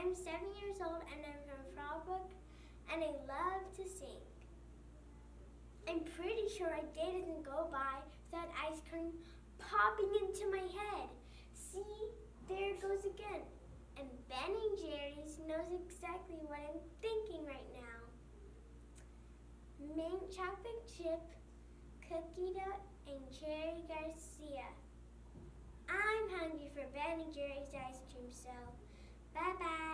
I'm seven years old and I'm from Frobrook and I love to sing. I'm pretty sure a day doesn't go by without ice cream popping into my head. See, there it goes again. And Ben and Jerry's knows exactly what I'm thinking right now. Mint chocolate chip, cookie dough, and Cherry Garcia. I'm hungry for Ben and Jerry's ice cream, so bye bye.